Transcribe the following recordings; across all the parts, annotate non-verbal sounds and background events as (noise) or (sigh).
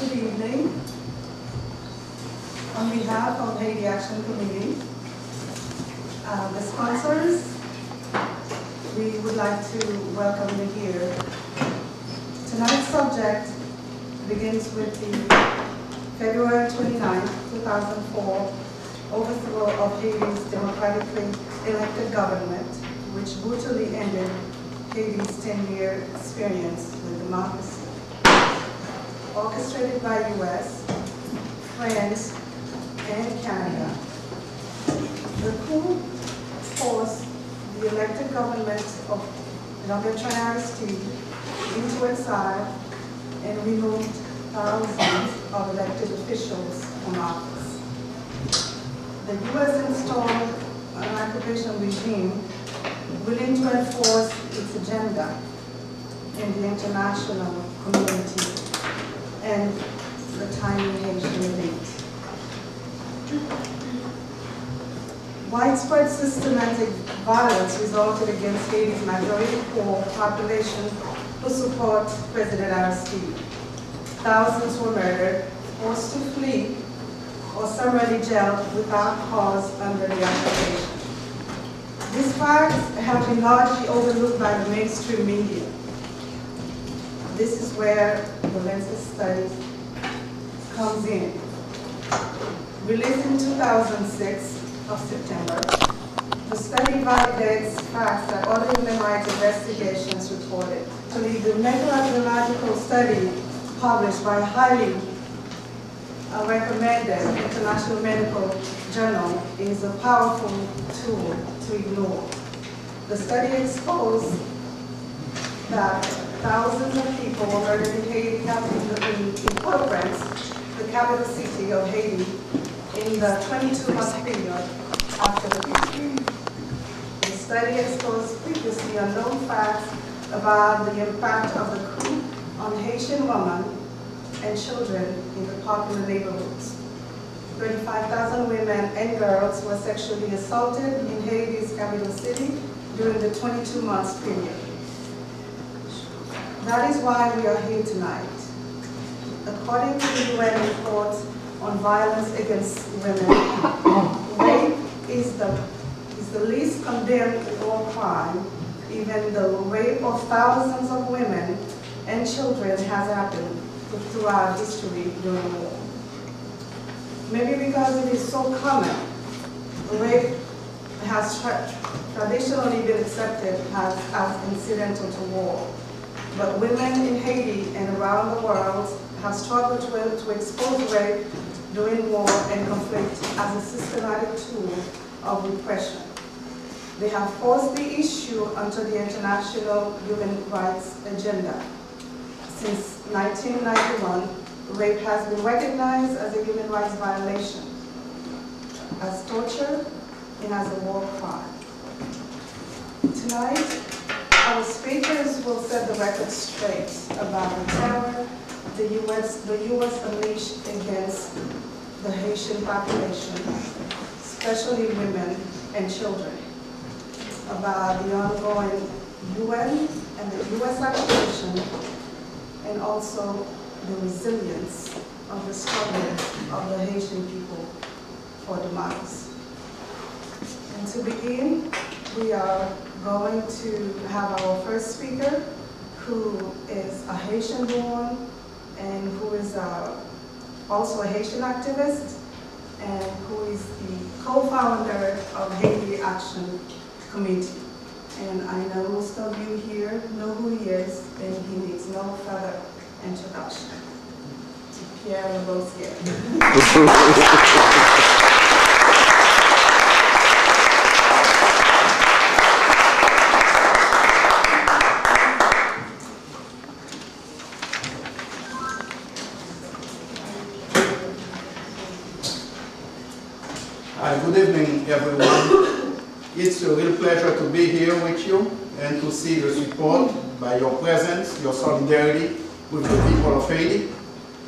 Good evening. On behalf of Haiti Action Committee, uh, the sponsors, we would like to welcome you here. Tonight's subject begins with the February 29, 2004 overthrow of Haiti's democratically elected government, which brutally ended Haiti's 10-year experience with democracy. Orchestrated by U.S., France, and Canada. The coup forced the elected government of Jean-Bertrand Aristide into exile and removed thousands of elected officials from office. The U.S. installed an occupation regime willing to enforce its agenda in the international community and the tiny Haitian elite. Widespread systematic violence resulted against Haiti's majority poor population who support President Aristide. Thousands were murdered, forced to flee, or summarily jailed without cause under the occupation. These facts have been largely overlooked by the mainstream media. This is where the Lancet study comes in. Released in 2006 of September, the study validates facts that other investigations reported. To lead the methodological study published by highly uh, recommended international medical journal is a powerful tool to ignore. The study exposed that thousands of people were murdered in Haiti, in, in Port-au-Prince, the capital city of Haiti, in the 22-month period after the peace. The study exposed previously unknown facts about the impact of the coup on Haitian women and children in the popular neighborhoods. 35,000 women and girls were sexually assaulted in Haiti's capital city during the 22 months period. That is why we are here tonight. According to the UN report on violence against women, rape is the, is the least condemned war crime, even though rape of thousands of women and children has happened throughout history during war. Maybe because it is so common, rape has tra traditionally been accepted as, as incidental to war. But women in Haiti and around the world have struggled to, to expose rape during war and conflict as a systematic tool of repression. They have forced the issue onto the international human rights agenda. Since 1991, rape has been recognized as a human rights violation, as torture, and as a war crime. Tonight, our speakers will set the record straight about the terror the U.S. the U.S. unleashed against the Haitian population, especially women and children, about the ongoing UN and the U.S. occupation, and also the resilience of the struggle of the Haitian people for democracy. And to begin, we are going to have our first speaker, who is a Haitian born and who is uh, also a Haitian activist and who is the co-founder of Haiti Action Committee. And I know most of you here know who he is, and he needs no further introduction. To Pierre Labossiere. (laughs) good evening, everyone. It's a real pleasure to be here with you and to see the support by your presence, your solidarity with the people of Haiti.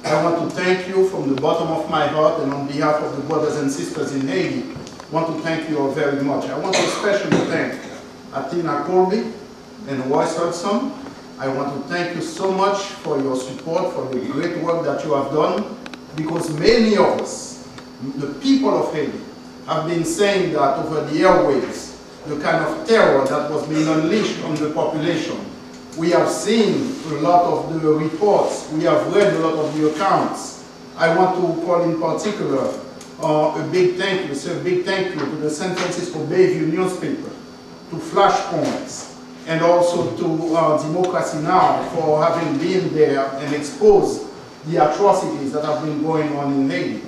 I want to thank you from the bottom of my heart and on behalf of the brothers and sisters in Haiti. I want to thank you all very much. I want to especially thank Athena Kolbe and Royce Hutson I want to thank you so much for your support, for the great work that you have done, because many of us, the people of Haiti, have been saying that over the airwaves, the kind of terror that was being unleashed on the population. We have seen a lot of the reports, we have read a lot of the accounts. I want to call in particular uh, a big thank you, say a big thank you to the San Francisco Bayview newspaper, to Flashpoints, and also to uh, Democracy Now! for having been there and exposed the atrocities that have been going on in Haiti.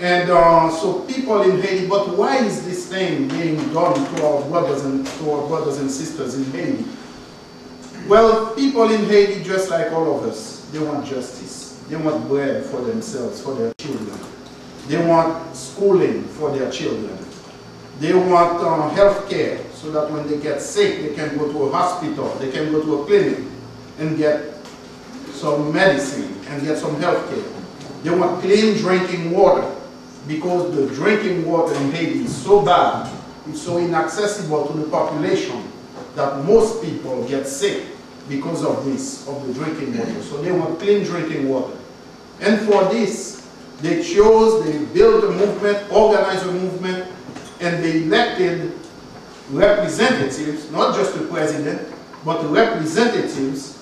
And uh, so people in Haiti, but why is this thing being done to our brothers and to our brothers and sisters in Haiti? Well, people in Haiti, just like all of us, they want justice. They want bread for themselves, for their children. They want schooling for their children. They want uh, health care so that when they get sick, they can go to a hospital, they can go to a clinic and get some medicine and get some health care. They want clean drinking water because the drinking water in Haiti is so bad, it's so inaccessible to the population that most people get sick because of this, of the drinking water. So they want clean drinking water. And for this, they chose, they built a movement, organized a movement, and they elected representatives, not just the president, but representatives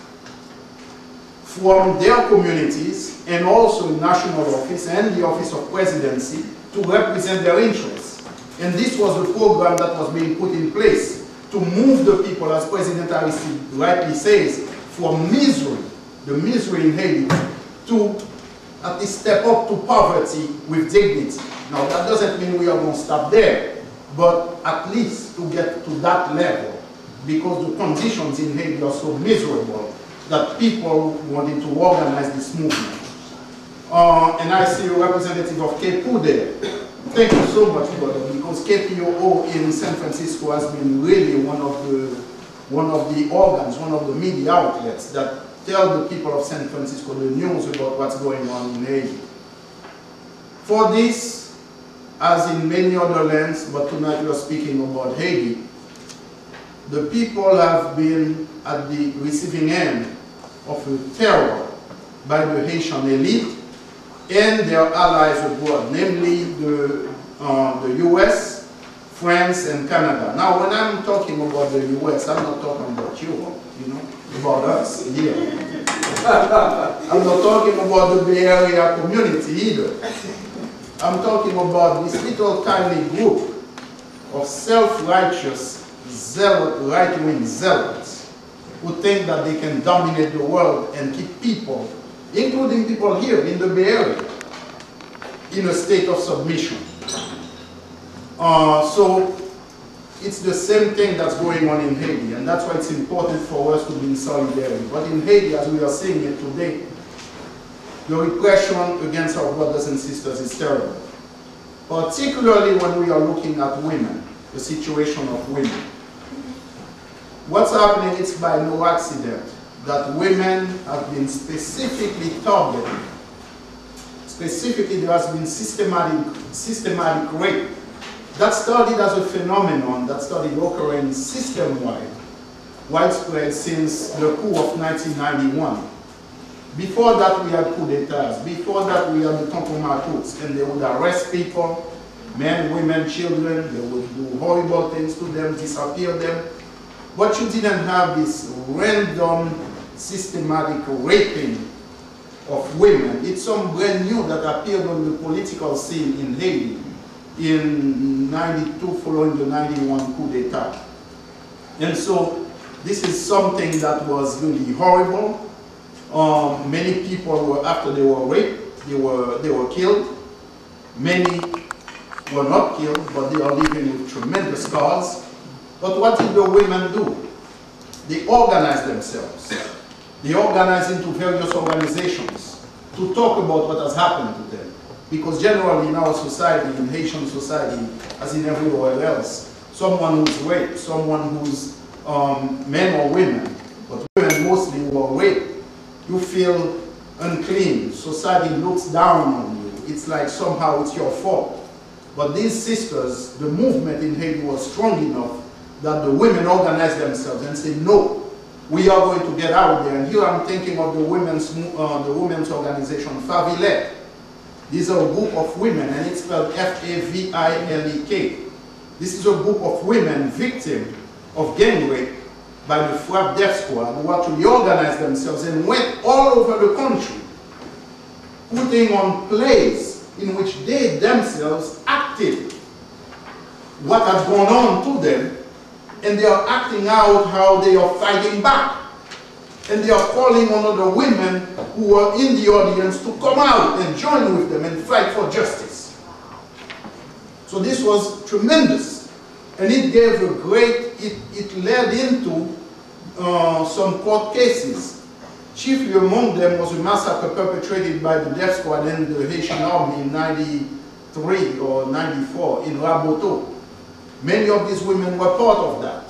from their communities and also national office and the office of presidency to represent their interests. And this was the program that was being put in place to move the people, as President Aristide rightly says, from misery, the misery in Haiti, to at least step up to poverty with dignity. Now that doesn't mean we are going to stop there, but at least to get to that level because the conditions in Haiti are so miserable that people wanted to organize this movement. Uh, and I see a representative of KPOO there. Thank you so much, brother, because KPOO in San Francisco has been really one of the one of the organs, one of the media outlets that tell the people of San Francisco the news about what's going on in Haiti. For this, as in many other lands, but tonight we are speaking about Haiti, the people have been at the receiving end of terror by the Haitian elite and their allies abroad, namely the, uh, the US, France, and Canada. Now, when I'm talking about the US, I'm not talking about Europe, you know, about us here. (laughs) I'm not talking about the Bay Area community either. I'm talking about this little tiny group of self-righteous, zealot, right-wing zealots who think that they can dominate the world and keep people, including people here in the Bay Area, in a state of submission. Uh, so it's the same thing that's going on in Haiti, and that's why it's important for us to be in solidarity. But in Haiti, as we are seeing it today, the repression against our brothers and sisters is terrible. Particularly when we are looking at women, the situation of women. What's happening is by no accident that women have been specifically targeted. Specifically, there has been systematic, systematic rape. That started as a phenomenon that started occurring system-wide, widespread since the coup of 1991. Before that, we had coup d'etats. Before that, we had the Tonton coups, and they would arrest people, men, women, children. They would do horrible things to them, disappear them. But you didn't have this random, systematic raping of women. It's some brand new that appeared on the political scene in Haiti in 92 following the 91 coup d'etat. And so this is something that was really horrible. Um, many people were, after they were raped, they were, they were killed. Many were not killed, but they are living with tremendous scars. But what did the women do? They organized themselves. They organized into various organizations to talk about what has happened to them. Because generally in our society, in Haitian society, as in everywhere else, someone who's raped, someone who's um, men or women, but women mostly who are raped, you feel unclean. Society looks down on you. It's like somehow it's your fault. But these sisters, the movement in Haiti was strong enough that the women organize themselves and say, no, we are going to get out there. And here I'm thinking of the women's, uh, the women's organization, Favilek. These are a group of women, and it's spelled F-A-V-I-L-E-K. This is a group of women victims of gang rape by the FRAPH Death Squad who actually organized themselves and went all over the country putting on plays in which they themselves acted what had gone on to them and they are acting out how they are fighting back. And they are calling on other women who are in the audience to come out and join with them and fight for justice. So this was tremendous. And it gave a great, it, it led into uh, some court cases. Chiefly among them was a massacre perpetrated by the death squad and the Haitian army in 93 or 94 in Raboteau. Many of these women were part of that.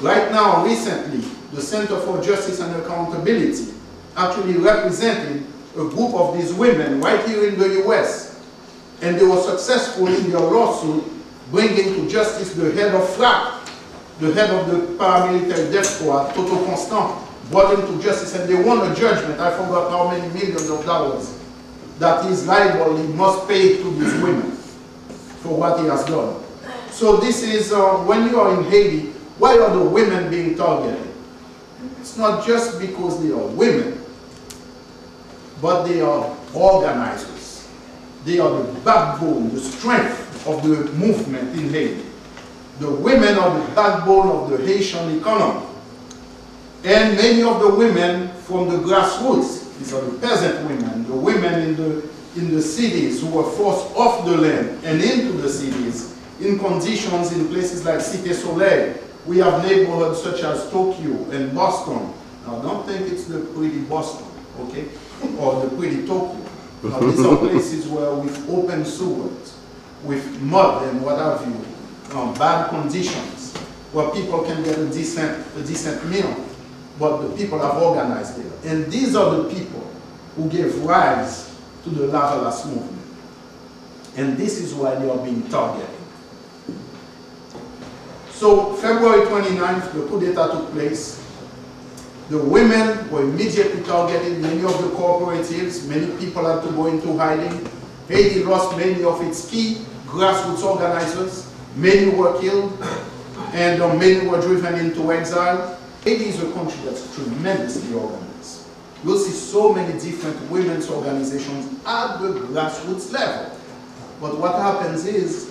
Right now, recently, the Center for Justice and Accountability actually represented a group of these women right here in the US. And they were successful in their lawsuit bringing to justice the head of FRAPH, the head of the paramilitary death squad, Toto Constant, brought him to justice and they won a judgment, I forgot how many millions of dollars, that he's liable, he must pay to these women for what he has done. So this is, uh, when you are in Haiti, why are the women being targeted? It's not just because they are women, but they are organizers. They are the backbone, the strength of the movement in Haiti. The women are the backbone of the Haitian economy. And many of the women from the grassroots, these are the peasant women, the women in the, in the cities who were forced off the land and into the cities in conditions in places like Cité Soleil. We have neighborhoods such as Tokyo and Boston. Now, don't think it's the pretty Boston, okay? Or the pretty Tokyo. Now, these are (laughs) places where we've open sewers, with mud and what have you, um, bad conditions, where people can get a decent, a decent meal. But the people have organized there. And these are the people who gave rise to the Lavalas movement. And this is why they are being targeted. So February 29th, the coup d'etat took place. The women were immediately targeted, many of the cooperatives, many people had to go into hiding. Haiti lost many of its key grassroots organizers, many were killed, and uh, many were driven into exile. Haiti is a country that's tremendously organized. You'll see so many different women's organizations at the grassroots level. But what happens is,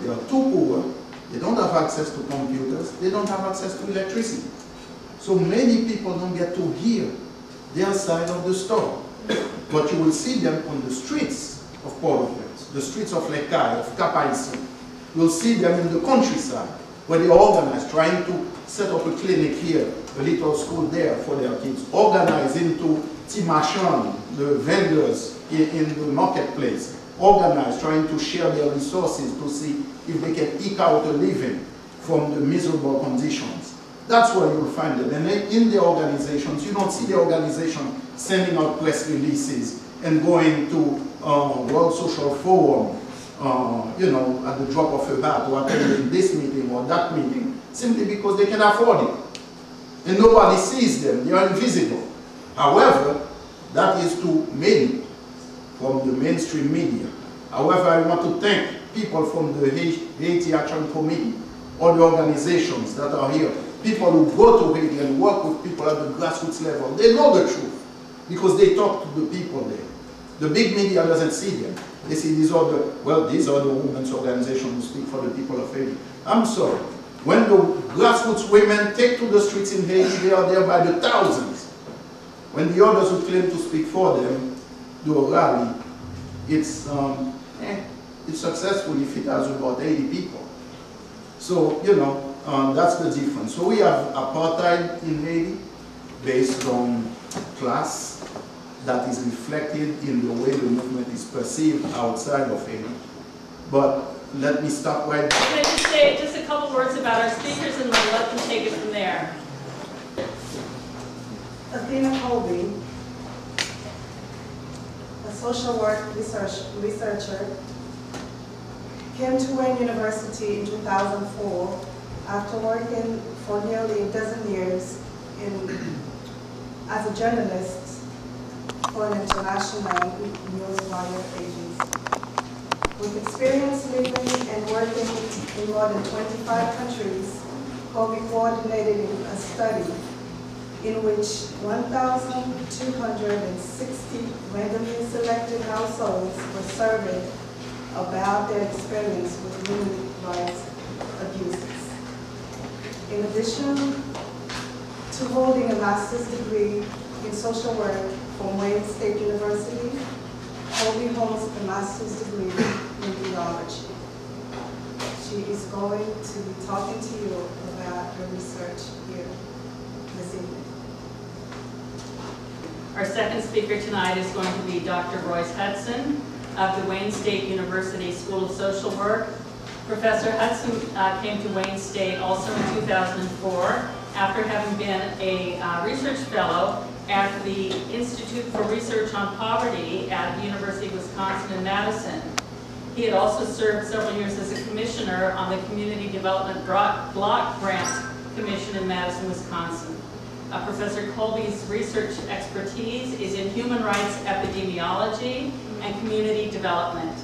they are too poor, they don't have access to computers, they don't have access to electricity. So many people don't get to hear their side of the story. But you will see them on the streets of Port-au-Prince, the streets of Les Cayes, of Cap-Haïtien. You'll see them in the countryside, where they organize, trying to set up a clinic here, a little school there for their kids, organize into Timachan, the vendors in, in the marketplace, organize, trying to share their resources to see if they can eke out a living from the miserable conditions. That's where you'll find them. And in the organizations, you don't see the organization sending out press releases and going to uh, World Social Forum, uh, you know, at the drop of a hat or attending this meeting or that meeting, simply because they can afford it. And nobody sees them, they are invisible. However, that is to many from the mainstream media. However, I want to thank people from the Haiti Action Committee, all the organizations that are here, people who go to Haiti and work with people at the grassroots level. They know the truth because they talk to the people there. The big media doesn't see them. They see these are the, well, these are the women's organizations who speak for the people of Haiti. I'm sorry. When the grassroots women take to the streets in Haiti, they are there by the thousands. When the others who claim to speak for them do a rally, it's, um, eh, it's successful if it has about 80 people. So, you know, um, that's the difference. So we have apartheid in Haiti based on class that is reflected in the way the movement is perceived outside of Haiti. But let me stop right there. Can I just say just a couple words about our speakers and then let them take it from there? Athena Kolbe, a social work research, researcher, came to Wayne University in 2004 after working for nearly a dozen years in, as a journalist for an international news wire agency. With experience living and working in more than 25 countries, Kolbe coordinated a study in which 1,260 randomly selected households were surveyed about their experience with human rights abuses. In addition to holding a master's degree in social work from Wayne State University, Kolbe holds a master's degree in theology. She is going to be talking to you about her research here this evening. Our second speaker tonight is going to be Dr. Royce Hutson of the Wayne State University School of Social Work. Professor Hutson uh, came to Wayne State also in 2004 after having been a uh, research fellow at the Institute for Research on Poverty at the University of Wisconsin in Madison. He had also served several years as a commissioner on the Community Development Block Grants Commission in Madison, Wisconsin. Uh, Professor Kolbe's research expertise is in human rights epidemiology and community development.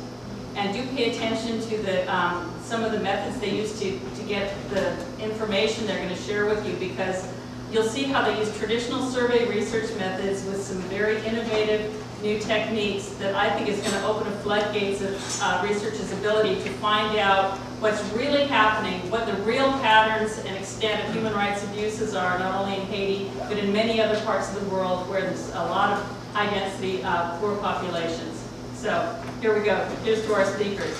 And do pay attention to the, um, some of the methods they use to, to get the information they're going to share with you because you'll see how they use traditional survey research methods with some very innovative new techniques that I think is going to open a floodgates of uh, researchers' ability to find out what's really happening, what the real patterns and extent of human rights abuses are, not only in Haiti, but in many other parts of the world where there's a lot of high-density uh, poor populations. So here we go. Here's to our speakers.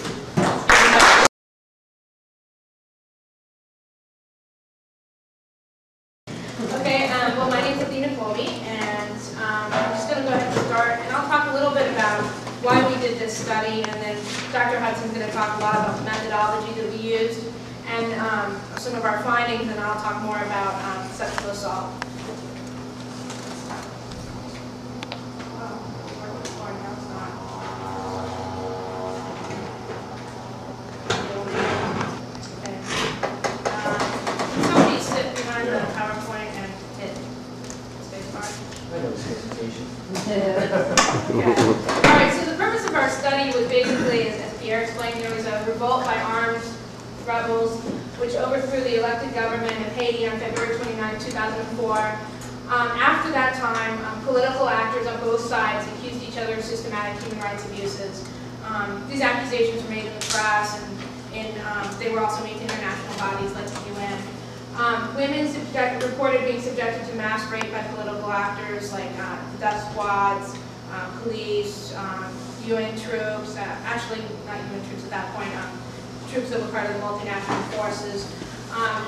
Okay, um, well, my name is Athena Kolbe, and um, I'm just going to go ahead and start, and I'll talk a little bit about why we did this study, and then Dr. Hutson's going to talk a lot about the methodology that we used, and um, some of our findings, and I'll talk more about um, sexual assault. Okay. Um, Somebody sit behind the PowerPoint and hit spacebar. I know this Okay. All right, so the purpose of our study was basically, as as Pierre explained, there was a revolt by armed rebels which overthrew the elected government of Haiti on February 29, 2004. Um, After that time, um, political actors on both sides accused each other of systematic human rights abuses. Um, These accusations were made in the press, and in, um, they were also made to international bodies like the UN. Um, women subject, reported being subjected to mass rape by political actors like uh, death squads, uh, police, um, UN troops, uh, actually not UN troops at that point, um, troops that were part of the multinational forces. Um,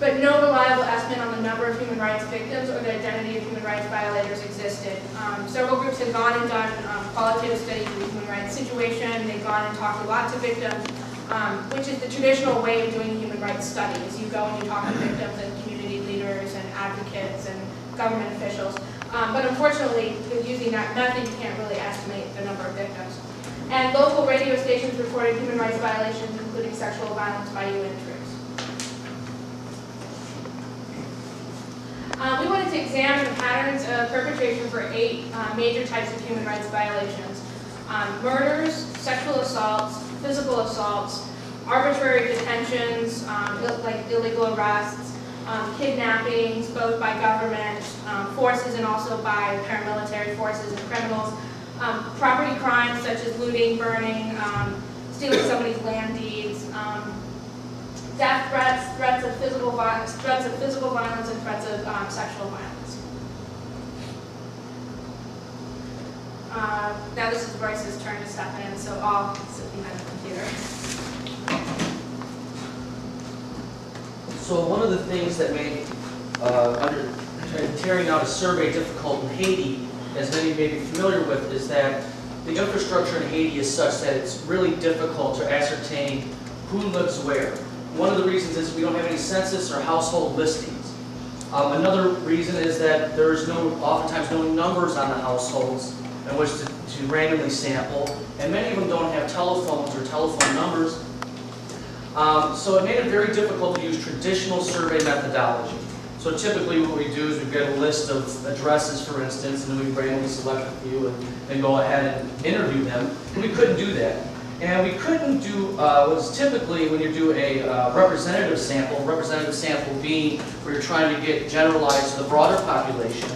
but no reliable estimate on the number of human rights victims or the identity of human rights violators existed. Um, several groups had gone and done um, qualitative studies of the human rights situation. They'd gone and talked a lot to victims um, which is the traditional way of doing human rights studies. You go and you talk to victims and community leaders and advocates and government officials. Um, but unfortunately, with using that method, you can't really estimate the number of victims. And local radio stations reported human rights violations, including sexual violence by UN troops. Uh, we wanted to examine the patterns of perpetration for eight uh, major types of human rights violations. Um, murders, sexual assaults, physical assaults, arbitrary detentions, um, ill- like illegal arrests, um, kidnappings, both by government um, forces and also by paramilitary forces and criminals, um, property crimes such as looting, burning, um, stealing somebody's land deeds, death threats, threats of physical violence, threats of physical violence, and threats of sexual violence. Uh, now this is Royce's turn to step in, so I'll sit behind the computer. So one of the things that made uh, under, carrying out a survey difficult in Haiti, as many may be familiar with, is that the infrastructure in Haiti is such that it's really difficult to ascertain who lives where. One of the reasons is we don't have any census or household listings. Um, Another reason is that there's no, oftentimes no numbers on the households in which to to randomly sample, and many of them don't have telephones or telephone numbers. Um, So it made it very difficult to use traditional survey methodology. So typically what we do is we get a list of addresses, for instance, and then we randomly select a few and, go ahead and interview them. We couldn't do that. And we couldn't do, uh, what's typically when you do a uh, representative sample, representative sample being where you're trying to get generalized to the broader population.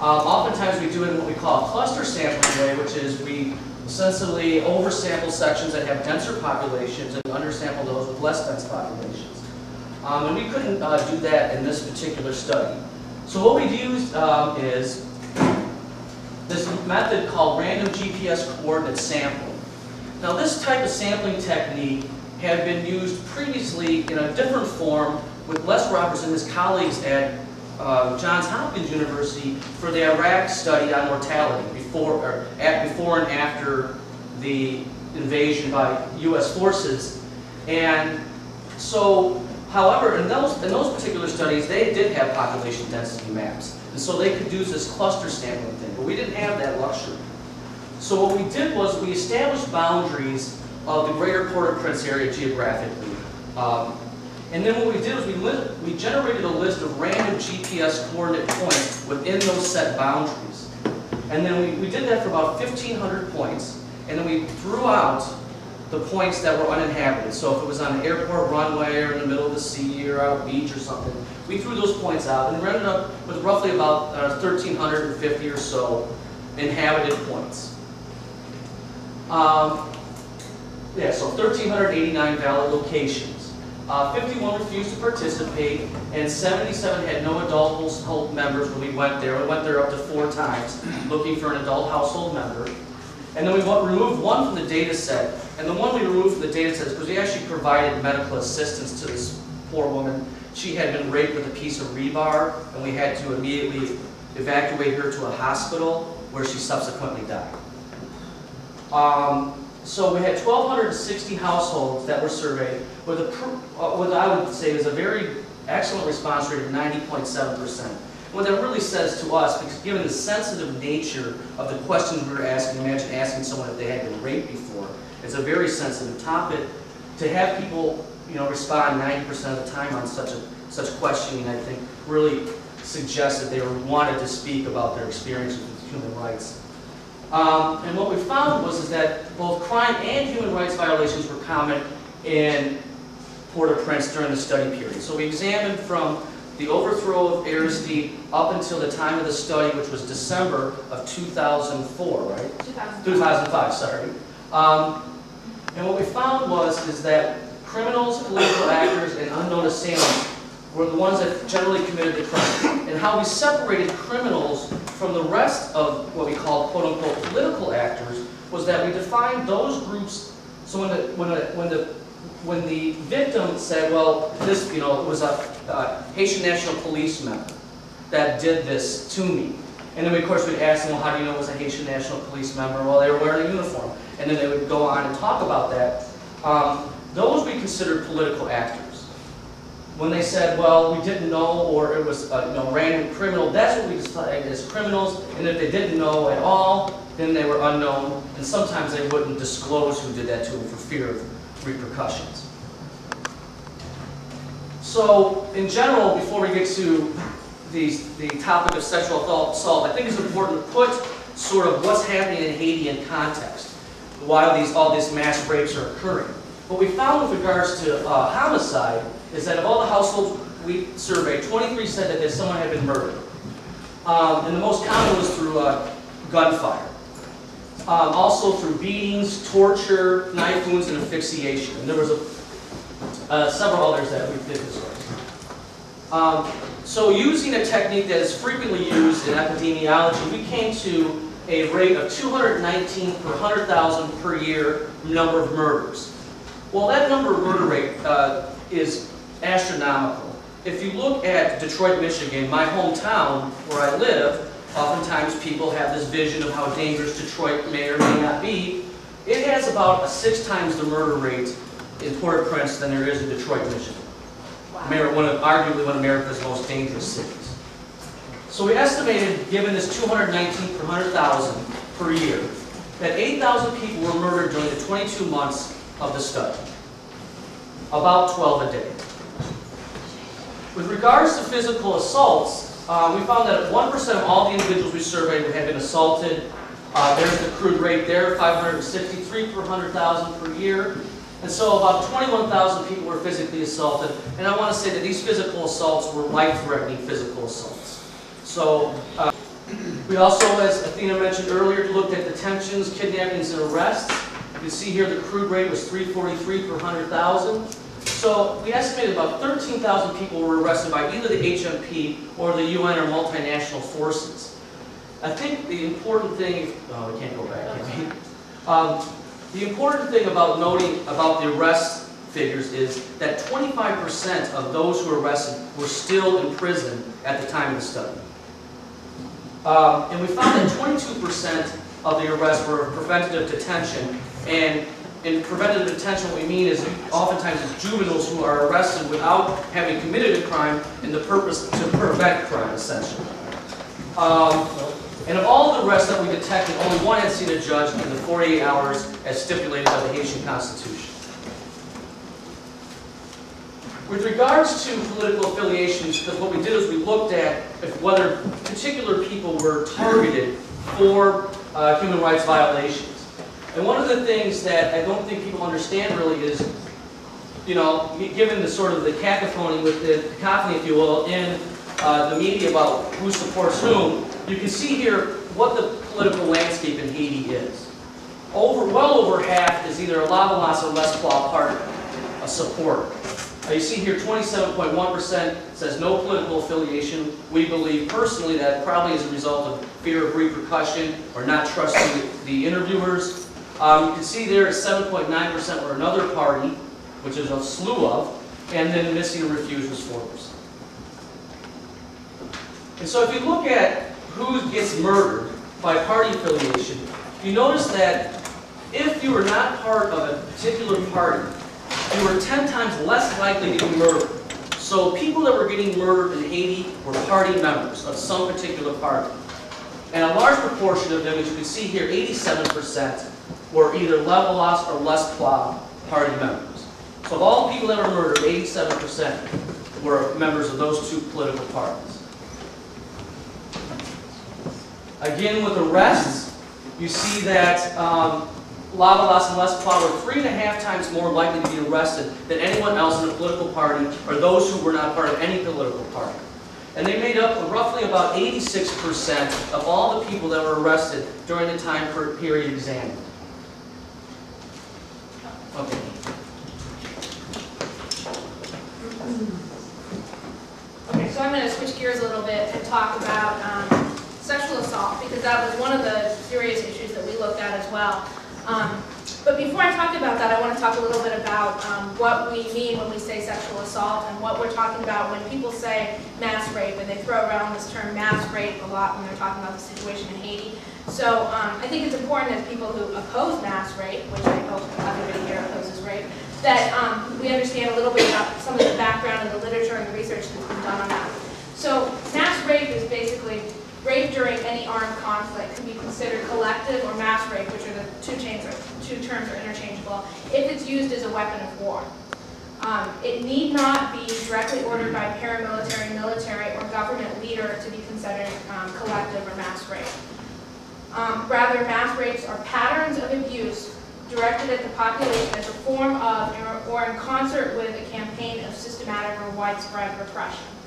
Um, oftentimes we do it in what we call a cluster sampling way, which is we essentially oversample sections that have denser populations and undersample those with less dense populations. Um, and we couldn't uh, do that in this particular study. So what we've used um, is this method called random GPS coordinate sampling. Now this type of sampling technique had been used previously in a different form with Les Roberts and his colleagues at uh, Johns Hopkins University for the Iraq study on mortality before, or at, before and after the invasion by U.S. forces. And so, however, in those, in those particular studies, they did have population density maps. And so they could use this cluster sampling thing, but we didn't have that luxury. So what we did was we established boundaries of the greater Port-au-Prince area geographically. Um, and then what we did was we, we generated a list of random GPS coordinate points within those set boundaries. And then we, we did that for about 1,500 points, and then we threw out the points that were uninhabited. So if it was on an airport runway or in the middle of the sea or on a beach or something, we threw those points out and we ended up with roughly about uh, 1,350 or so inhabited points. Um, yeah, so 1,389 valid locations. Uh, 51 refused to participate, and 77 had no adult household members when we went there. We went there up to four times, looking for an adult household member. And then we removed one from the data set, and the one we removed from the data set is because we actually provided medical assistance to this poor woman. She had been raped with a piece of rebar, and we had to immediately evacuate her to a hospital where she subsequently died. Um, so we had 1,260 households that were surveyed with a, uh, what I would say is a very excellent response rate of 90.7%. What that really says to us, because given the sensitive nature of the questions we were asking, imagine asking someone if they had been raped before, it's a very sensitive topic. To have people, you know, respond 90% of the time on such a such questioning, I think, really suggests that they wanted to speak about their experiences with human rights. Um, and what we found was is that both crime and human rights violations were common in Port-au-Prince during the study period. So we examined from the overthrow of Aristide up until the time of the study, which was December of 2004, right? 2005. 2005, sorry. Um, and what we found was is that criminals, political actors, and unknown assailants were the ones that generally committed the crime. And how we separated criminals from the rest of what we call quote-unquote political actors was that we defined those groups, so when the, when the, when the, when the victim said, well, this, you know, was a Haitian National Police member that did this to me. And then, of course, we'd ask them, well, how do you know it was a Haitian National Police member? Well, they were wearing a uniform. And then they would go on and talk about that. Um, those we considered political actors when they said, well, we didn't know, or it was a you know, random criminal, that's what we decided as criminals, and if they didn't know at all, then they were unknown, and sometimes they wouldn't disclose who did that to them for fear of repercussions. So, in general, before we get to the, the topic of sexual assault, I think it's important to put sort of what's happening in Haiti in context, why these, all these mass rapes are occurring. What we found with regards to uh, homicide is that of all the households we surveyed, 23 said that someone had been murdered. Um, and the most common was through uh, gunfire. Um, also through beatings, torture, knife wounds, and asphyxiation. And there was a, uh, several others that we did this with. Um, so using a technique that is frequently used in epidemiology, we came to a rate of 219 per 100,000 per year number of murders. Well, that number of murder rate uh, is astronomical. If you look at Detroit, Michigan, my hometown where I live, oftentimes people have this vision of how dangerous Detroit may or may not be. It has about a six times the murder rate in Port-au-Prince than there is in Detroit, Michigan. Wow. One of, arguably one of America's most dangerous cities. So we estimated, given this 219 per 100,000 per year, that 8,000 people were murdered during the 22 months of the study. About 12 a day. With regards to physical assaults, uh, we found that 1% of all the individuals we surveyed had been assaulted. Uh, There's the crude rate there, 563 per 100,000 per year. And so about 21,000 people were physically assaulted. And I want to say that these physical assaults were life-threatening physical assaults. So uh, we also, as Athena mentioned earlier, looked at detentions, kidnappings, and arrests. You can see here the crude rate was 343 per 100,000. So we estimated about 13,000 people were arrested by either the HNP or the UN or multinational forces. I think the important thing, oh, can't go back, can we? Um, the important thing about noting about the arrest figures is that 25% of those who were arrested were still in prison at the time of the study. Um, and we found that 22% of the arrests were preventative detention. And in preventative detention, what we mean is oftentimes it's juveniles who are arrested without having committed a crime in the purpose to prevent crime, essentially. Um, and of all the arrests that we detected, only one had seen a judge in the 48 hours as stipulated by the Haitian Constitution. With regards to political affiliations, because what we did is we looked at if whether particular people were targeted for uh, human rights violations. And one of the things that I don't think people understand really is, you know, given the sort of the cacophony with the cacophony, if you will, in uh, the media about who supports whom, you can see here what the political landscape in Haiti is. Over, well over half is either a Lavalas or Lespwa party, a supporter. Uh, you see here 27.1% says no political affiliation. We believe personally that probably is a result of fear of repercussion or not trusting the interviewers. Um, you can see there is 7.9% were another party, which is a slew of, and then missing or refused was 4%. And so if you look at who gets murdered by party affiliation, you notice that if you were not part of a particular party, you were 10 times less likely to be murdered. So people that were getting murdered in Haiti were party members of some particular party. And a large proportion of them, as you can see here, 87%, were either Lavalas or Lespwa party members. So of all the people that were murdered, 87% were members of those two political parties. Again, with arrests, you see that um, Lavalas and Lespwa were three and a half times more likely to be arrested than anyone else in a political party or those who were not part of any political party. And they made up roughly about 86% of all the people that were arrested during the time period examined. Okay. Okay, so I'm going to switch gears a little bit and talk about um, sexual assault because that was one of the serious issues that we looked at as well. Um, but before I talk about that, I want to talk a little bit about um, what we mean when we say sexual assault and what we're talking about when people say mass rape, and they throw around this term mass rape a lot when they're talking about the situation in Haiti. So um, I think it's important as people who oppose mass rape, which I hope everybody here opposes rape, that um, we understand a little bit about some of the background and the literature and the research that's been done on that. So mass rape is basically rape during any armed conflict can be considered collective or mass rape, which are the two, are, two terms are interchangeable, if it's used as a weapon of war. Um, it need not be directly ordered by paramilitary, military, or government leader to be considered um, collective or mass rape. Um, rather, mass rapes are patterns of abuse directed at the population as a form of or in concert with a campaign of systematic or widespread repression.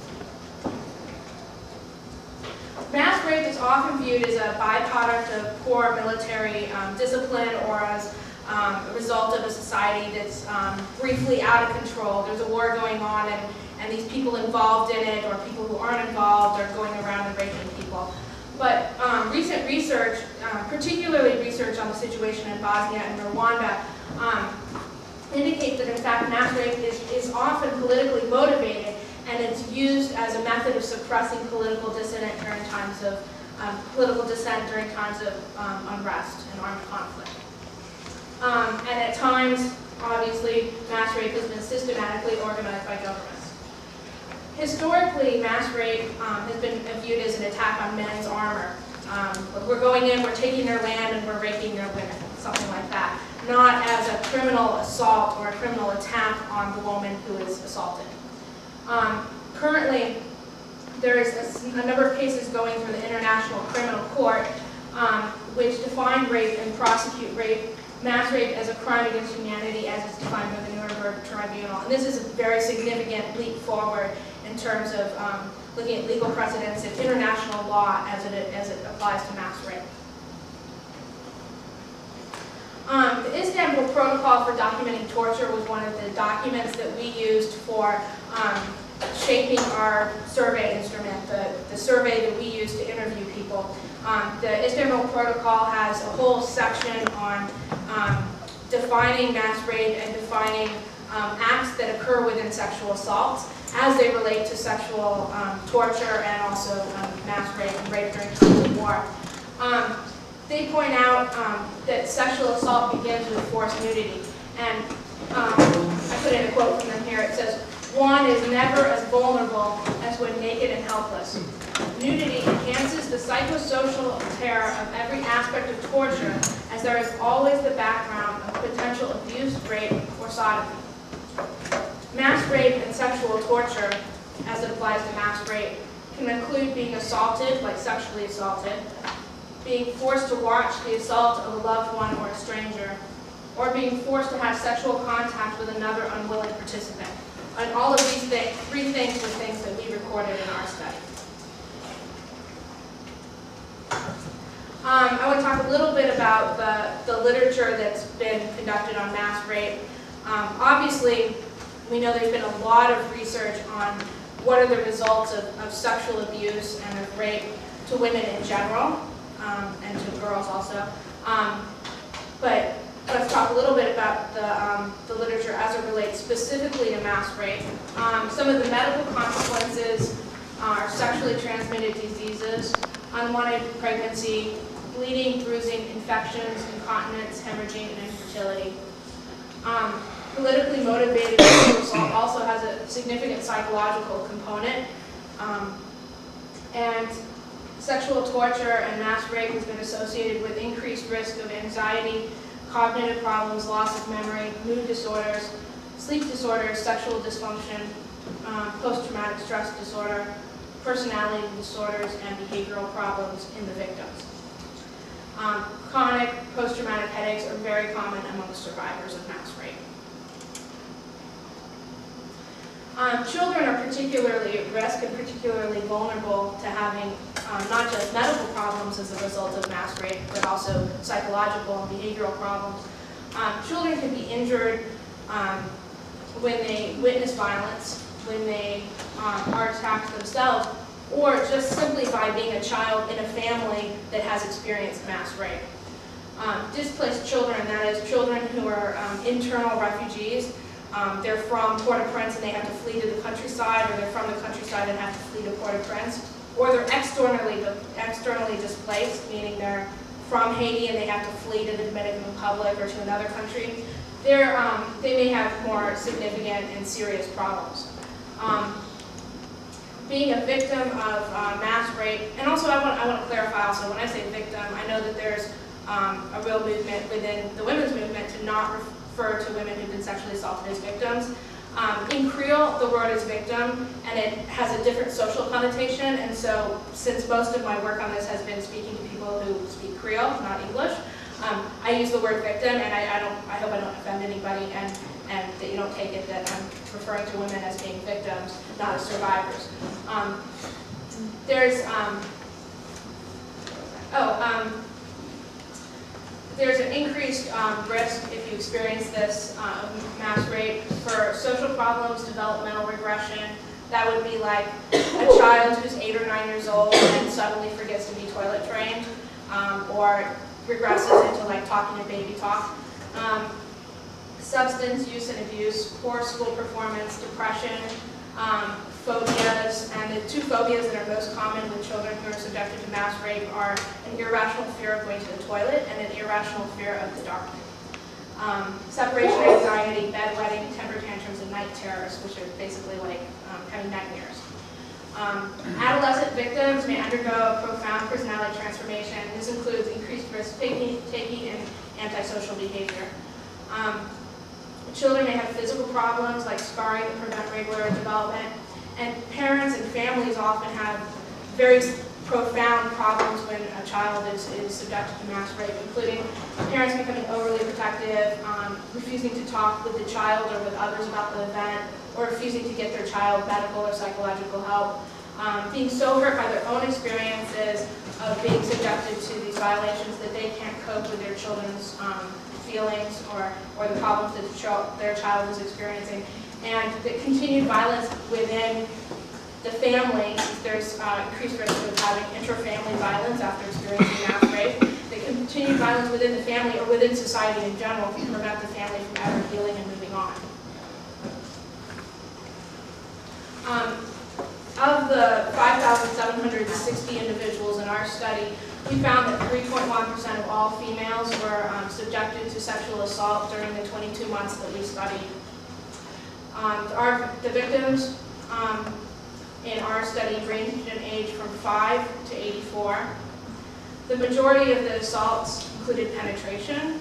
Mass rape is often viewed as a byproduct of poor military um, discipline or as um, a result of a society that's um, briefly out of control. There's a war going on and, and these people involved in it or people who aren't involved are going around and raping people. But um, recent research, um, particularly research on the situation in Bosnia and Rwanda, indicates that in fact mass rape is, is often politically motivated and it's used as a method of suppressing political dissent during times of um, political dissent during times of um, unrest and armed conflict. Um, and at times, obviously, mass rape has been systematically organized by governments. Historically, mass rape um, has been viewed as an attack on men's armor. Um, we're going in, we're taking their land, and we're raping their women, something like that. Not as a criminal assault or a criminal attack on the woman who is assaulted. Um, currently, there is a number of cases going through the International Criminal Court, um, which define rape and prosecute rape, mass rape as a crime against humanity as it's defined by the Nuremberg Tribunal. And this is a very significant leap forward in terms of um, looking at legal precedents and international law as it, as it applies to mass rape. Um, the Istanbul Protocol for Documenting Torture was one of the documents that we used for um, shaping our survey instrument, the, the survey that we use to interview people. Um, the Istanbul Protocol has a whole section on um, defining mass rape and defining um, acts that occur within sexual assaults as they relate to sexual um, torture and also um, mass rape and rape during times of war. Um, they point out that sexual assault begins with forced nudity. And I put in a quote from them here. It says, one is never as vulnerable as when naked and helpless. Nudity enhances the psychosocial terror of every aspect of torture, as there is always the background of potential abuse, rape, or sodomy. Mass rape and sexual torture, as it applies to mass rape, can include being assaulted, like sexually assaulted, being forced to watch the assault of a loved one or a stranger, or being forced to have sexual contact with another unwilling participant. And all of these things, three things were things that we recorded in our study. Um, I want to talk a little bit about the, the literature that's been conducted on mass rape. Um, obviously, we know there's been a lot of research on what are the results of, of sexual abuse and of rape to women in general, um, and to girls also. Um, but let's talk a little bit about the, um, the literature as it relates specifically to mass rape. Um, some of the medical consequences are sexually transmitted diseases, unwanted pregnancy, bleeding, bruising, infections, incontinence, hemorrhaging, and infertility. Um, politically motivated sexual assault also has a significant psychological component. Um, and sexual torture and mass rape has been associated with increased risk of anxiety, cognitive problems, loss of memory, mood disorders, sleep disorders, sexual dysfunction, um, post-traumatic stress disorder, personality disorders, and behavioral problems in the victims. Um, chronic post-traumatic headaches are very common among survivors of mass rape. Um, children are particularly at risk and particularly vulnerable to having um, not just medical problems as a result of mass rape, but also psychological and behavioral problems. Um, children can be injured um, when they witness violence, when they um, are attacked themselves, or just simply by being a child in a family that has experienced mass rape. Um, displaced children, that is children who are um, internal refugees, um, they're from Port-au-Prince and they have to flee to the countryside, or they're from the countryside and have to flee to Port-au-Prince, or they're externally, externally displaced, meaning they're from Haiti and they have to flee to the Dominican Republic or to another country. They're, um, they may have more significant and serious problems. Um, being a victim of uh, mass rape, and also I want, I want to clarify also, when I say victim, I know that there's um, a real movement within the women's movement to not refer to women who've been sexually assaulted as victims. Um, in Creole, the word is victim, and it has a different social connotation, and so since most of my work on this has been speaking to people who speak Creole, not English, um, I use the word victim, and I, I, don't, I hope I don't offend anybody, and, and that you don't take it that I'm referring to women as being victims, not as survivors. Um, there's, um, oh, um, there's an increased um, risk if you experience this uh, mass rate for social problems, developmental regression. That would be like a child who's eight or nine years old and suddenly forgets to be toilet trained, um, or regresses into like talking to baby talk. Um, substance use and abuse, poor school performance, depression, um, phobias, and the two phobias that are most common with children who are subjected to mass rape are an irrational fear of going to the toilet and an irrational fear of the dark. Um, separation anxiety, bedwetting, temper tantrums, and night terrors, which are basically like um, having nightmares. Um, adolescent victims may undergo a profound personality transformation. This includes increased risk taking, taking and antisocial behavior. Um, children may have physical problems like scarring that prevent regular development, And parents and families often have very profound problems when a child is, is subjected to mass rape, including parents becoming overly protective, um, refusing to talk with the child or with others about the event, or refusing to get their child medical or psychological help, um, being so hurt by their own experiences of being subjected to these violations that they can't cope with their children's um, feelings or, or the problems that their child is experiencing. And the continued violence within the family, there's uh, increased risk of having intra-family violence after experiencing mass rape. The continued violence within the family or within society in general can prevent the family from ever healing and moving on. Um, Of the 5,760 individuals in our study, we found that 3.1% of all females were um, subjected to sexual assault during the 22 months that we studied. Um, Our, the victims um, in our study ranged in age from 5 to 84. The majority of the assaults included penetration.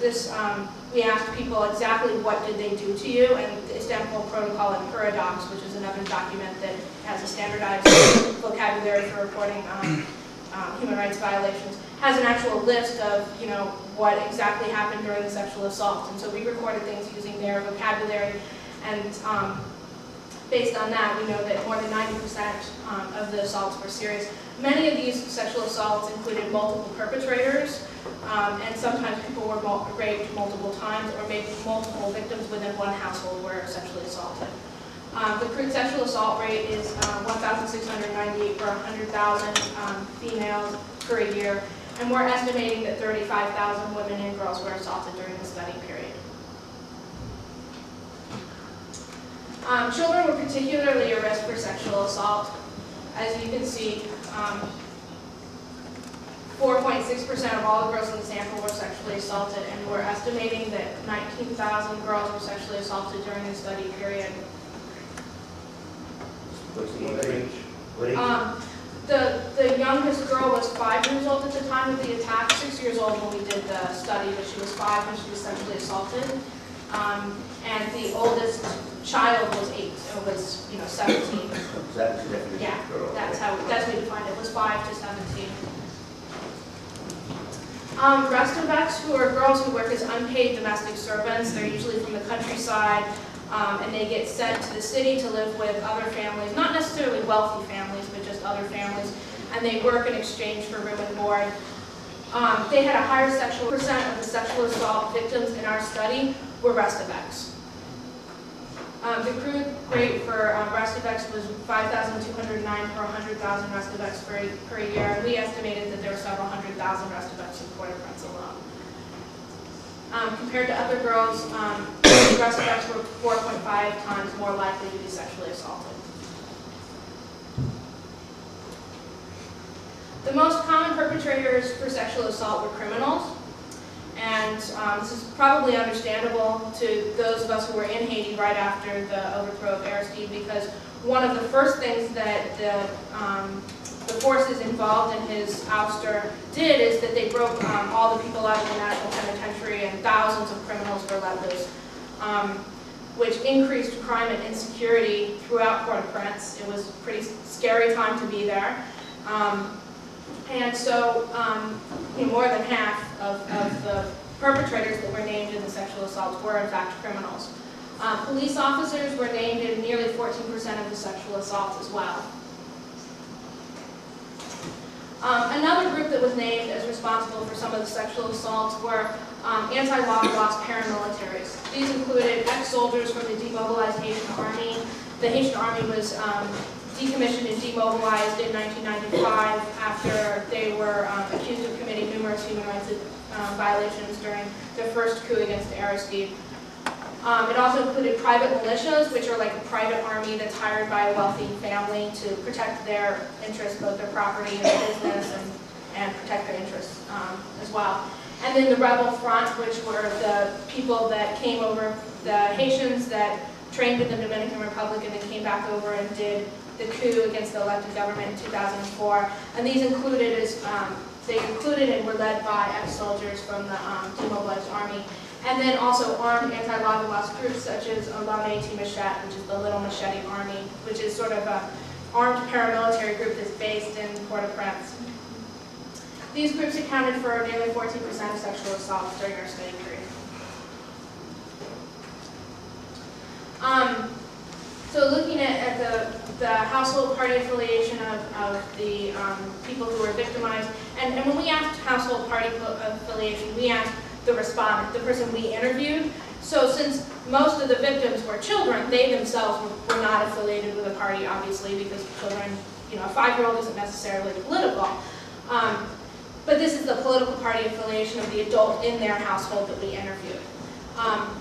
This, um, we asked people exactly what did they do to you, and the Istanbul Protocol and Paradox, which is another document that has a standardized vocabulary for reporting um, um, human rights violations, has an actual list of, you know, what exactly happened during the sexual assault. And so we recorded things using their vocabulary, and um, based on that, we know that more than 90% um, of the assaults were serious. Many of these sexual assaults included multiple perpetrators, um, and sometimes people were mul- raped multiple times, or maybe multiple victims within one household were sexually assaulted. Um, The crude sexual assault rate is uh, 1,698 per 100,000 um, females per year, and we're estimating that 35,000 women and girls were assaulted during the study period. Um, children were particularly at risk for sexual assault. As you can see, um, 4.6% of all the girls in the sample were sexually assaulted, and we're estimating that 19,000 girls were sexually assaulted during the study period. What's the age? What age? Um, the, the youngest girl was five years old at the time of the attack, six years old when we did the study, but she was five when she was sexually assaulted. Um, and the oldest child was eight, or was, you know, 17. So That was the definition Yeah, of girl. That's how, that's we defined it, was five to seventeen. Um, Restaveks, who are girls who work as unpaid domestic servants, they're usually from the countryside, um, and they get sent to the city to live with other families, not necessarily wealthy families, but just other families, and they work in exchange for room and board. Um, they had a higher sexual, percent of the sexual assault victims in our study were Restaveks. Um, the crude rate for um, Restaveks was 5,209 per 100,000 Restaveks per, per year, we estimated that there were several hundred thousand Restaveks in Port-au-Prince alone. Um, compared to other girls, um, (coughs) Restaveks were 4.5 times more likely to be sexually assaulted. The most common perpetrators for sexual assault were criminals. And um, this is probably understandable to those of us who were in Haiti right after the overthrow of Aristide because one of the first things that the, um, the forces involved in his ouster did is that they broke um, all the people out of the national penitentiary and thousands of criminals were let loose, um, which increased crime and insecurity throughout Port-au-Prince. It was a pretty scary time to be there. Um, and so, um, you know, more than half of, of the perpetrators that were named in the sexual assaults were in fact criminals. Uh, police officers were named in nearly 14% of the sexual assaults as well. Um, another group that was named as responsible for some of the sexual assaults were um, anti-law paramilitaries. These included ex-soldiers from the demobilized Haitian Army. The Haitian Army was um, decommissioned and demobilized in 1995 after they were um, accused of committing numerous human rights um, violations during their first coup against Aristide. Um, it also included private militias, which are like a private army that's hired by a wealthy family to protect their interests, both their property and their business, and, and protect their interests um, as well. And then the rebel front, which were the people that came over, the Haitians that trained in the Dominican Republic and then came back over and did the coup against the elected government in 2004. And these included, as, um, they included and were led by ex-soldiers from the um, demobilized army. and then also armed anti-Lavalas groups such as Lame Ti Manchèt, which is the Little Machete Army, which is sort of a armed paramilitary group that's based in Port-au-Prince. These groups accounted for nearly 14% of sexual assaults during our study period. Um, so looking at, at the, the household party affiliation of, of the um, people who were victimized, and, and when we asked household party affiliation, we asked the respondent, the person we interviewed. So since most of the victims were children, they themselves were, not affiliated with a party, obviously, because children, you know, a five-year-old isn't necessarily political. Um, but this is the political party affiliation of the adult in their household that we interviewed. Um,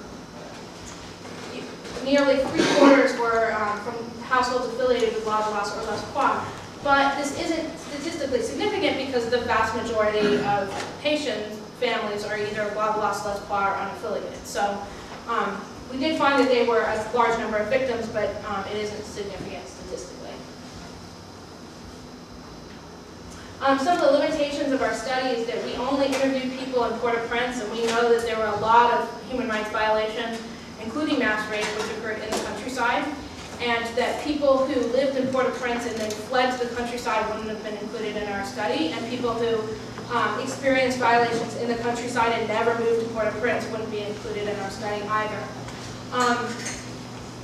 nearly three quarters were um, from households affiliated with Lavalas or Les Poix. But this isn't statistically significant because the vast majority of Haitian families are either La Lavalas, Les Poix, or unaffiliated. So um, we did find that they were a large number of victims, but um, it isn't significant statistically. Um, some of the limitations of our study is that we only interviewed people in Port-au-Prince, and we know that there were a lot of human rights violations including mass rape, which occurred in the countryside, and that people who lived in Port-au-Prince and then fled to the countryside wouldn't have been included in our study, and people who um, experienced violations in the countryside and never moved to Port-au-Prince wouldn't be included in our study either. Um,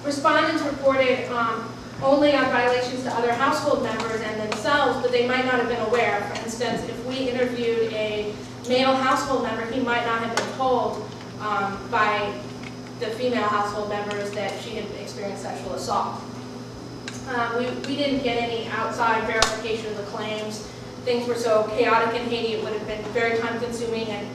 respondents reported um, only on violations to other household members and themselves, but they might not have been aware. For instance, if we interviewed a male household member, he might not have been told um, by the female household members that she had experienced sexual assault. Um, we, we didn't get any outside verification of the claims. Things were so chaotic in Haiti, it would have been very time consuming and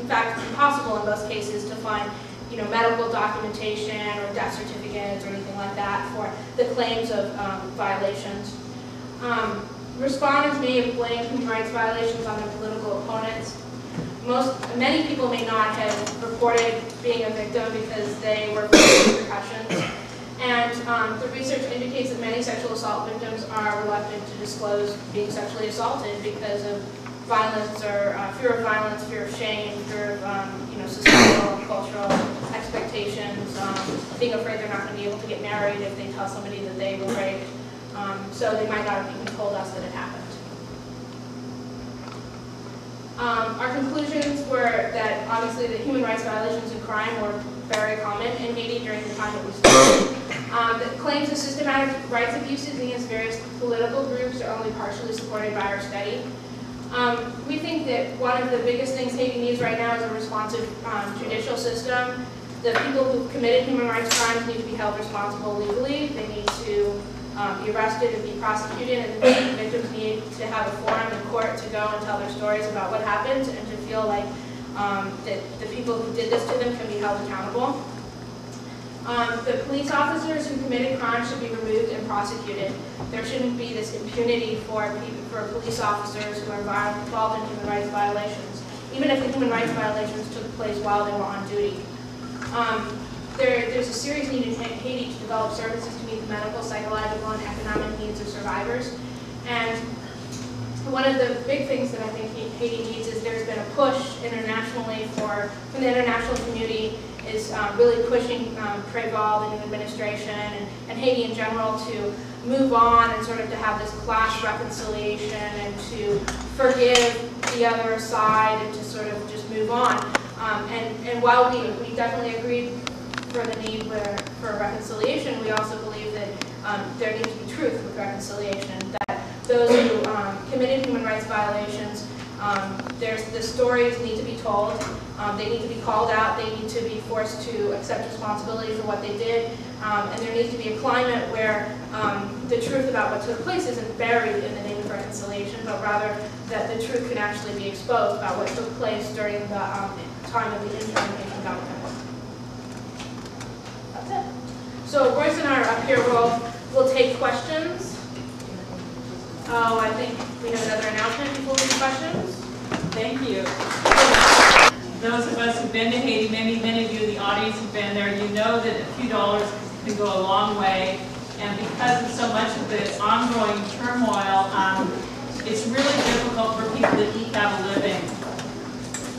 in fact impossible in most cases to find you know, medical documentation or death certificates or anything like that for the claims of um, violations. Um, respondents may have blamed human rights violations on their political opponents most, many people may not have reported being a victim because they were repercussions. And um, the research indicates that many sexual assault victims are reluctant to disclose being sexually assaulted because of violence or uh, fear of violence, fear of shame, fear of um, you know societal and cultural expectations, um, being afraid they're not going to be able to get married if they tell somebody that they were raped. Um, so they might not have even told us that it happened. Um, our conclusions were that obviously the human rights violations and crime were very common in Haiti during the time that we studied. Um, the claims of systematic rights abuses against various political groups are only partially supported by our study. Um, we think that one of the biggest things Haiti needs right now is a responsive um, judicial system. The people who committed human rights crimes need to be held responsible legally. They need to um, be arrested and be prosecuted, and the victims need to have a forum in court to go and tell their stories about what happened and to feel like um, that the people who did this to them can be held accountable. Um, the police officers who committed crimes should be removed and prosecuted. There shouldn't be this impunity for people, for police officers who are involved in human rights violations, even if the human rights violations took place while they were on duty. Um, there, there's a serious need in Haiti to develop services to meet the medical, psychological, and economic needs of survivors. And one of the big things that I think Haiti needs is there's been a push internationally for, from the international community is um, really pushing um, Preval, the new administration, and, and Haiti in general to move on and sort of to have this class reconciliation and to forgive the other side and to sort of just move on. Um, and, and while we, we definitely agreed for the need for, for reconciliation, we also believe that um, there needs to be truth with reconciliation, that those who um, committed human rights violations, um, there's, the stories need to be told, um, they need to be called out, they need to be forced to accept responsibility for what they did, um, and there needs to be a climate where the truth about what took place isn't buried in the name of reconciliation, but rather that the truth can actually be exposed about what took place during the time of the interim government. So Royce and I are up here, we'll, we'll take questions. Oh, I think we have another announcement before we do questions. Thank you. Those of us who've been to Haiti, many, many of you in the audience have been there, you know that a few dollars can go a long way. And because of so much of the ongoing turmoil, um, it's really difficult for people to eke out a living.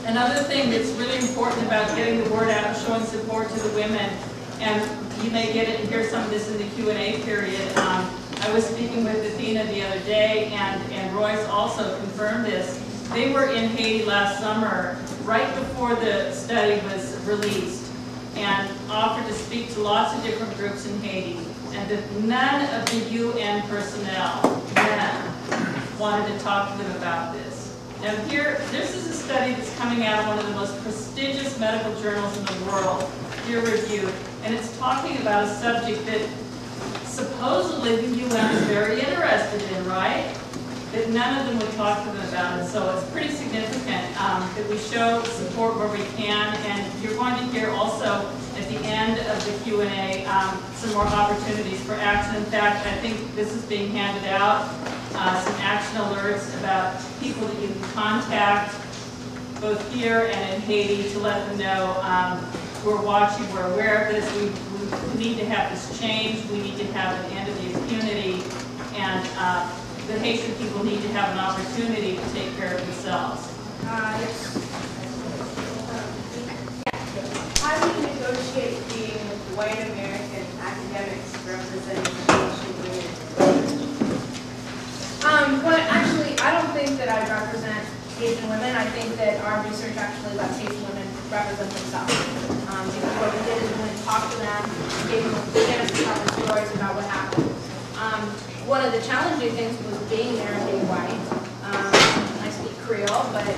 Another thing that's really important about getting the word out and showing support to the women, and you may get it and hear some of this in the Q and A period. Um, I was speaking with Athena the other day, and, and Royce also confirmed this. They were in Haiti last summer, right before the study was released, and offered to speak to lots of different groups in Haiti. And that none of the UN personnel, none, wanted to talk to them about this. Now here, this is a study that's coming out of one of the most prestigious medical journals in the world, peer reviewed, and it's talking about a subject that supposedly the UN is very interested in, right? That none of them would talk to them about it, so it's pretty significant um, that we show support where we can, and you're going to hear also at the end of the Q and A, um, some more opportunities for action. In fact, I think this is being handed out, uh, some action alerts about people that you can contact, both here and in Haiti, to let them know, um, we're watching, we're aware of this, we, we need to have this change, we need to have an end of the impunity, and, uh, the Haitian people need to have an opportunity to take care of themselves. Uh, yes. How do you negotiate being white American academics representing Haitian community? Um, well, actually, I don't think that I represent Haitian women. I think that our research actually lets Haitian women represent themselves. Um, because what we did is we went and talked to them, gave them a chance to tell their stories about what happened. Um, one of the challenging things was being there and being white. Um, I speak Creole, but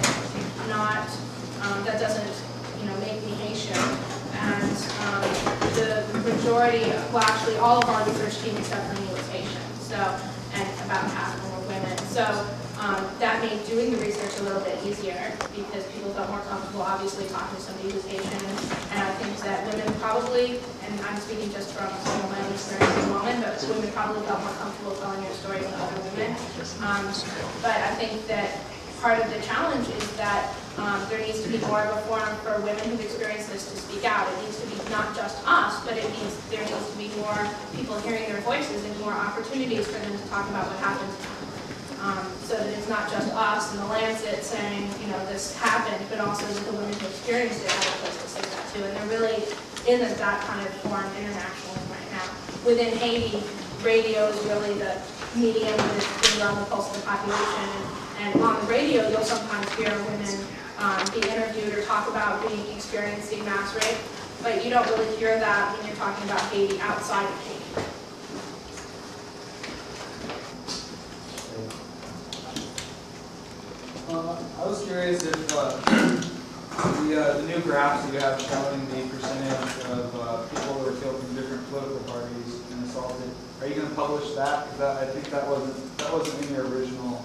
not, um, that doesn't, you know, make me Haitian. And, um, the majority, well, actually, all of our research team except for me was Haitian. So, and about half of them were women. So, um, that made doing the research a little bit easier because people felt more comfortable, obviously, talking to somebody who's Haitian. And I think that women probably, and I'm speaking just from my own experience as a woman, but women probably felt more comfortable telling their stories to other women. Um, but I think that part of the challenge is that um, there needs to be more of a forum for women who've experienced this to speak out. It needs to be not just us, but it means there needs to be more people hearing their voices and more opportunities for them to talk about what them. Um, so that it's not just us and the Lancet saying, you know, this happened, but also that the women who experienced it have a place to say that too. And they're really isn't that kind of forum internationally right now. Within Haiti, radio is really the medium that's been around the pulse of the population. And on the radio, you'll sometimes hear women um, be interviewed or talk about being experiencing mass rape, but you don't really hear that when you're talking about Haiti outside of Haiti. Uh, I was curious if uh, the, uh, the new graphs that you have showing the percentage of uh, people who were killed from different political parties and assaulted, are you going to publish that? Because I think that wasn't, that wasn't in your original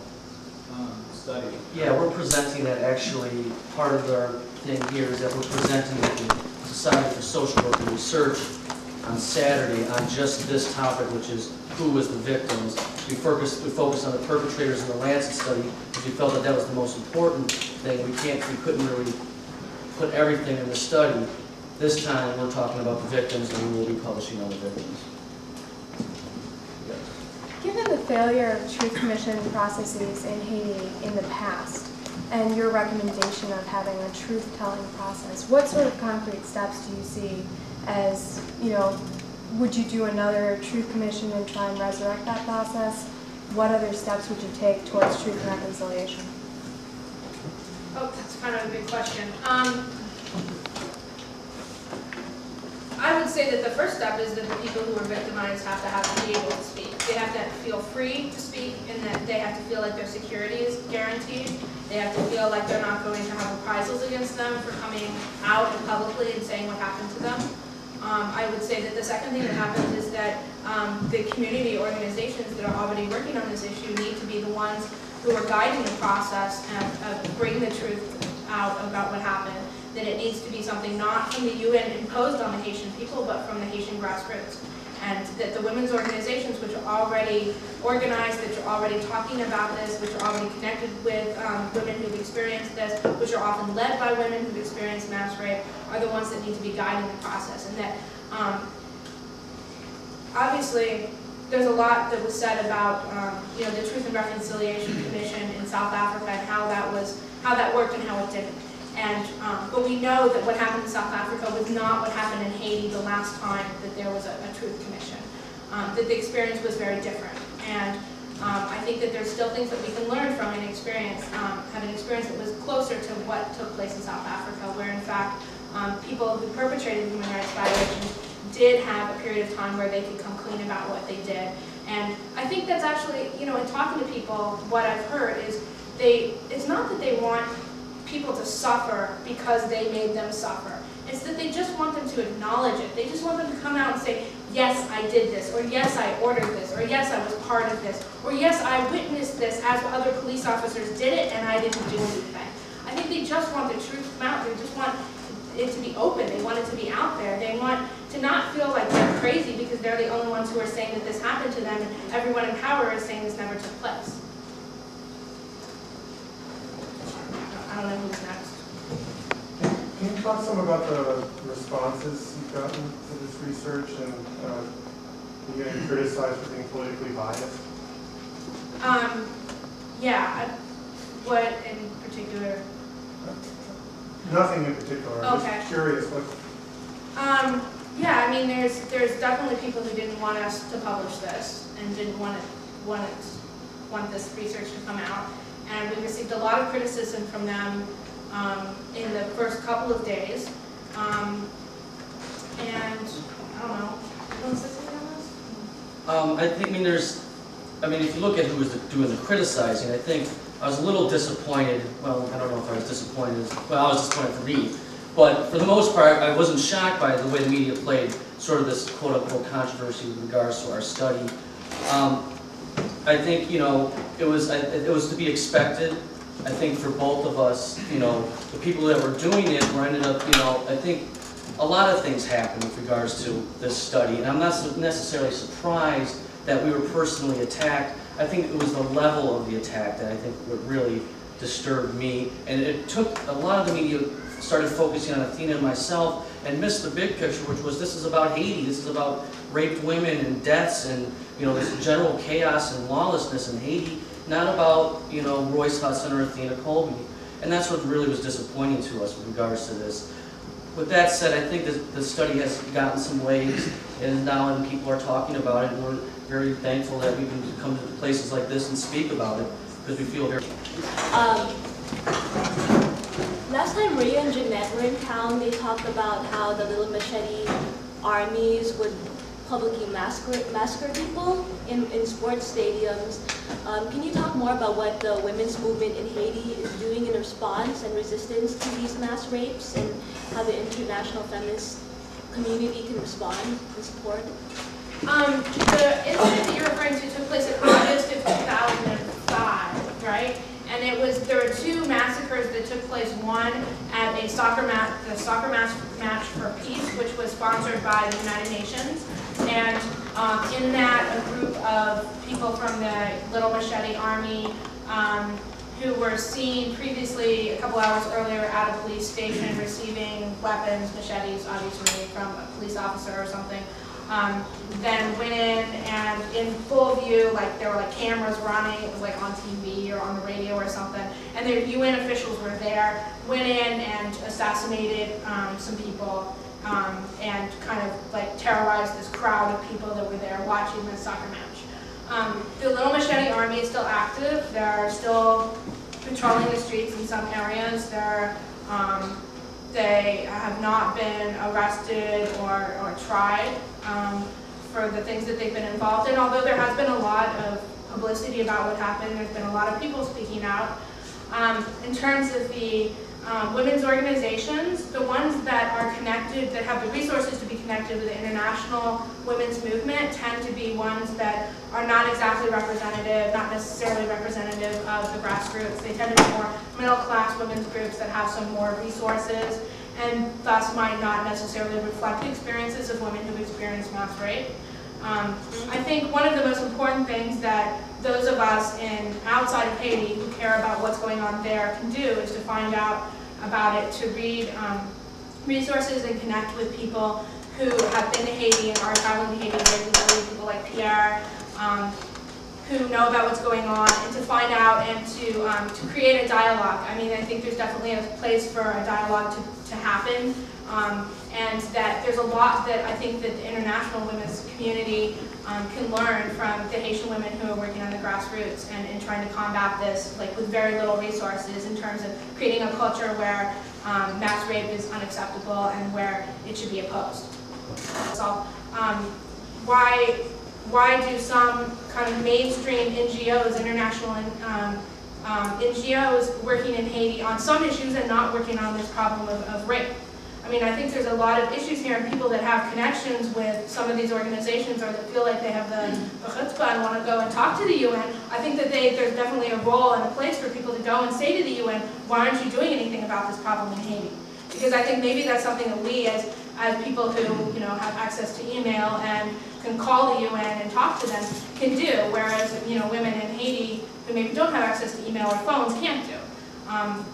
um, study. Yeah, we're presenting that actually, part of our thing here is that we're presenting at the Society for Social Work Research on Saturday on just this topic, which is who was the victims. We focused, we focused on the perpetrators in the Lancet study, because we felt that that was the most important thing. We can't, we couldn't really put everything in the study. This time, we're talking about the victims, and we will be publishing on the victims. Given the failure of truth commission processes in Haiti in the past, and your recommendation of having a truth-telling process, what sort of concrete steps do you see as, you know, would you do another truth commission and try and resurrect that process? What other steps would you take towards truth and reconciliation? Oh, that's kind of a big question. Um, I would say that the first step is that the people who are victimized have to have to be able to speak. They have to feel free to speak and that they have to feel like their security is guaranteed. They have to feel like they're not going to have reprisals against them for coming out publicly and saying what happened to them. Um, I would say that the second thing that happens is that um, the community organizations that are already working on this issue need to be the ones who are guiding the process and of bringing the truth out about what happened. That it needs to be something not from the UN imposed on the Haitian people, but from the Haitian grassroots. And that the women's organizations, which are already organized, that are already talking about this, which are already connected with um, women who've experienced this, which are often led by women who've experienced mass rape, are the ones that need to be guiding the process. And that, um, obviously, there's a lot that was said about, um, you know, the Truth and Reconciliation Commission in South Africa and how that was, how that worked and how it didn't. And, um, but we know that what happened in South Africa was not what happened in Haiti the last time that there was a, a truth commission. Um, that the experience was very different. And um, I think that there's still things that we can learn from an experience, um, have an experience that was closer to what took place in South Africa, where in fact, um, people who perpetrated human rights violations did have a period of time where they could come clean about what they did. And I think that's actually, you know, in talking to people, what I've heard is they, it's not that they want people to suffer because they made them suffer. It's that they just want them to acknowledge it. They just want them to come out and say, yes, I did this, or yes, I ordered this, or yes, I was part of this, or yes, I witnessed this as other police officers did it and I didn't do anything. I think they just want the truth to come out. They just want it to be open. They want it to be out there. They want to not feel like they're crazy because they're the only ones who are saying that this happened to them and everyone in power is saying this never took place. I don't know who's next. Can you talk some about the responses you've gotten to this research and uh, you getting criticized for being politically biased? Um, yeah, what in particular? Nothing in particular, I'm Okay. just curious, what, Um, yeah, I mean, there's, there's definitely people who didn't want us to publish this and didn't want it, want it, want this research to come out. And we received a lot of criticism from them, um, in the first couple of days. Um, and, I? Um, I think, I mean, there's, I mean, if you look at who was doing the criticizing, I think I was a little disappointed, well, I don't know if I was disappointed, well, I was disappointed for me, but for the most part, I wasn't shocked by the way the media played sort of this quote-unquote controversy with regards to our study. Um, I think, you know, it was, it was to be expected, I think for both of us, you know, the people that were doing it were ended up, you know, I think a lot of things happened with regards to this study, and I'm not necessarily surprised that we were personally attacked. I think it was the level of the attack that I think what really disturbed me, and it took, a lot of the media started focusing on Athena and myself, and missed the big picture, which was this is about Haiti, this is about raped women and deaths and, you know, this general chaos and lawlessness in Haiti, not about, you know, Royce Hutson or Athena Kolbe. And that's what really was disappointing to us with regards to this. With that said, I think the study has gotten some legs, and now and people are talking about it, and we're very thankful that we can come to places like this and speak about it, because we feel very Um, last time Maria and Jeanette were in town, they talked about how the Little Machete armies would publicly massacre, massacre people in, in sports stadiums. Um, can you talk more about what the women's movement in Haiti is doing in response and resistance to these mass rapes and how the international feminist community can respond and support? Um, the incident that you're referring to took place in August of 2005, right? And it was, there were two massacres that took place, one at a soccer match, the soccer match, match for peace, which was sponsored by the United Nations. And, um, in that, a group of people from the Little Machete Army, um, who were seen previously, a couple hours earlier, at a police station receiving weapons, machetes, obviously, from a police officer or something, um, then went in and in full view, like there were like cameras running, it was like on TV or on the radio or something, and the UN officials were there, went in and assassinated um, some people um, and kind of like terrorized this crowd of people that were there watching this soccer match. Um, the Little Machete Army is still active. They're still patrolling the streets in some areas. They're, um, they have not been arrested or, or tried um, for the things that they've been involved in. Although there has been a lot of publicity about what happened, there's been a lot of people speaking out. Um, in terms of the um, women's organizations, the ones that are connected, that have the resources to be connected with the international women's movement tend to be ones that are not exactly representative, not necessarily representative of the grassroots. They tend to be more middle-class women's groups that have some more resources and thus might not necessarily reflect the experiences of women who've experienced mass rape. Um, I think one of the most important things that those of us in outside of Haiti who care about what's going on there can do is to find out about it, to read um, resources and connect with people who have been to Haiti and are traveling to Haiti regularly, people like Pierre, um, who know about what's going on and to find out and to, um, to create a dialogue. I mean, I think there's definitely a place for a dialogue to, to happen. Um, and that there's a lot that I think that the international women's community um, can learn from the Haitian women who are working on the grassroots and, and trying to combat this like with very little resources in terms of creating a culture where um, mass rape is unacceptable and where it should be opposed. So um, why, why do some kind of mainstream NGOs, international um, um, NGOs working in Haiti on some issues and not working on this problem of, of rape? I mean, I think there's a lot of issues here and people that have connections with some of these organizations or that feel like they have the, chutzpah and want to go and talk to the UN. I think that they, there's definitely a role and a place for people to go and say to the UN, why aren't you doing anything about this problem in Haiti? Because I think maybe that's something that we as, as people who, you know, have access to email and can call the UN and talk to them can do, whereas, you know, women in Haiti who maybe don't have access to email or phones can't do. Um,